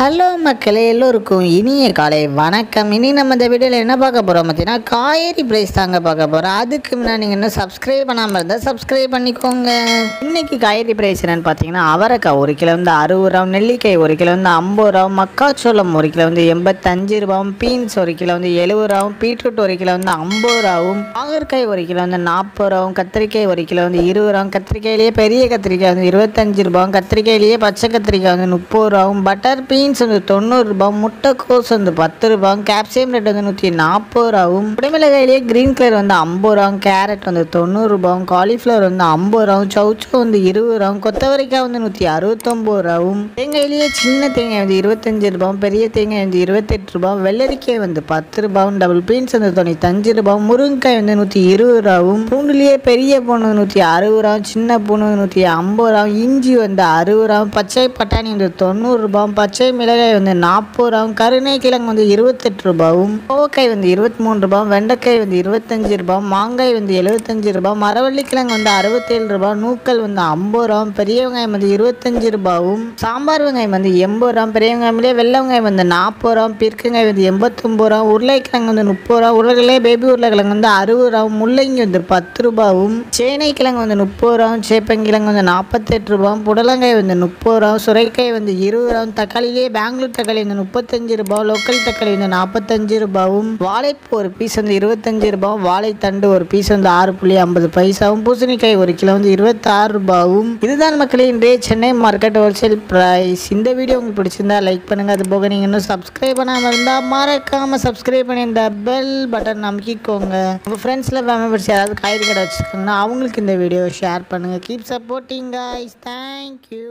Hello மக்களே எல்லோருக்கும் இனிய காலை வணக்கம். இனி நம்ம இந்த வீடியோவில் என்ன பார்க்க போகிறோம் பார்த்தீங்கன்னா காய்கறி ப்ரைஸ் தாங்க பார்க்க போகிறோம் அதுக்கு முன்னாடி நீங்கள் இன்னும் சப்ஸ்கிரைப் பண்ணாமல் இருந்தால் சப்ஸ்கிரைப் பண்ணிக்கோங்க. இன்றைக்கி காய்கறி ப்ரைஸ் என்னன்னு பார்த்தீங்கன்னா அவரைக்காய் ஒரு கிலோ வந்து அறுபது ரூபா நெல்லிக்காய் ஒரு கிலோ வந்து ஐம்பது ரூபா மக்காச்சோளம் ஒரு கிலோ வந்து எண்பத்தஞ்சு ரூபாவும் பீன்ஸ் ஒரு கிலோ வந்து எழுபது ரூபாவும் பீட்ரூட் ஒரு கிலோ வந்து ஐம்பது ரூபாவும் பாகற்காய் ஒரு கிலோ வந்து நாற்பது ரூபாவும் கத்திரிக்காய் ஒரு கிலோ வந்து இருபது ரூபாவும் கத்திரிக்காயிலேயே பெரிய கத்திரிக்காய் வந்து இருபத்தஞ்சு ரூபாவும் கத்திரிக்காயிலேயே பச்சை கத்திரிக்காய் வந்து முப்பது ரூபாவும் பட்டர் பீன்ஸ் வந்து தொண்ணூறு ரூபாய் முட்டைக்கோஸ் வந்து பத்து ரூபாய் கேப்சியம் ரேட் வந்து நூற்றி நாற்பது ரூபாவும் குடிமிளகாயிலேயே க்ரீன் கலர் வந்து ஐம்பது ரூபாயும் கேரட் வந்து தொண்ணூறு ரூபாயும் காலிஃப்ளவர் வந்து ஐம்பது ரூபாயும் சவுச்சோ வந்து இருபது ரூபாயும் கொத்தவரைக்காய் வந்து நூற்றி அறுபத்தொம்பது ரூபாவும் தேங்காயிலேயே சின்ன தேங்காய் வந்து இருபத்தஞ்சு ரூபாய் பெரிய தேங்காய் வந்து இருபத்தெட்டு ரூபாய் வெள்ளரிக்காய் வந்து பத்து ரூபாவும் டபுள் பீன்ஸ் வந்து தொண்ணூத்தஞ்சு ரூபாயும் முருங்கைக்காய் வந்து நூற்றி இருபது ரூபாவும் பூண்டுலேயே பெரிய பூண்டு நூற்றி அறுபது ரூபாயும் சின்ன பூண்டு நூற்றி ஐம்பது ரூபாயும் இஞ்சி வந்து அறுபது ரூபாயும் பச்சை பட்டாணி வந்து தொண்ணூறு பச்சை மிளகாய் வந்து நாற்பது ரூபாவும் கருணை கிழங்கு வந்து இருபத்தெட்டு ரூபாவும் கோவக்காய் வந்து இருபத்தி மூணு ரூபாயும் வெண்டைக்காய் வந்து இருபத்தஞ்சு ரூபாய் மாங்காய் வந்து எழுபத்தஞ்சு ரூபாய் மரவள்ளி கிழங்கு வந்து அறுபத்தேழு ரூபாய் நூக்கல் வந்து ஐம்பது ரூபாயும் பெரிய வெங்காயம் வந்து இருபத்தஞ்சு ரூபாவும் சாம்பார் வெங்காயம் வந்து எண்பது ரூபாயும் பெரிய வெங்காயம்லேயே வெள்ளை வெங்காயம் வந்து நாற்பது ரூபாயும் பிற்குங்காய் வந்து எண்பத்தொம்பது ரூபா உருளைக்கிழங்கு வந்து முப்பது ரூபா உருளைக்கிழே பேபி உருளைக்கிழங்கு வந்து அறுபது ரூபாயும் முள்ளங்கி வந்து பத்து ரூபாவும் சேனை கிழங்கு வந்து முப்பது ரூபாயும் சேப்பங்கிழங்கு வந்து நாற்பத்தெட்டு ரூபாயும் புடலங்காய் வந்து முப்பது ரூபாயும் சுரைக்காய் வந்து இருபது ரூபாயும் தக்காளியே பெங்களூர் தக்காளி வந்து முப்பத்தஞ்சு ரூபாய் லோக்கல் தக்காளி வந்து நாற்பத்தஞ்சு ரூபாயும் வாழைப்பூ ஒரு பீஸ் வந்து இருபத்தஞ்சு ரூபாயும் வாழைத்தண்டு ஒரு பீஸ் வந்து ஆறு புள்ளி ஐம்பது பைசாவும் பூசணிக்காய் ஒரு கிலோ வந்து இருபத்தாறு ரூபாயும் இதுதான் மக்களே இன்றைய சென்னை மார்க்கெட் ஹோல்சேல் ப்ரைஸ் இந்த வீடியோ உங்களுக்கு பிடிச்சிருந்தா லைக் பண்ணுங்க. அது போக நீங்கள் இன்னும் சப்ஸ்கிரைப் பண்ணாமல் இருந்தால் மறக்காமல் சப்ஸ்கிரைப் பண்ணி இந்த பெல் பட்டன் நம்பிக்கோங்க உங்கள் ஃப்ரெண்ட்ஸில் ஃபேமிலி பிடிச்சி யாராவது காய்கறி கடை வச்சுருக்காங்கன்னா அவங்களுக்கு இந்த வீடியோவை ஷேர் பண்ணுங்கள் கீப் சப்போர்ட்டிங் guys. தேங்க்யூ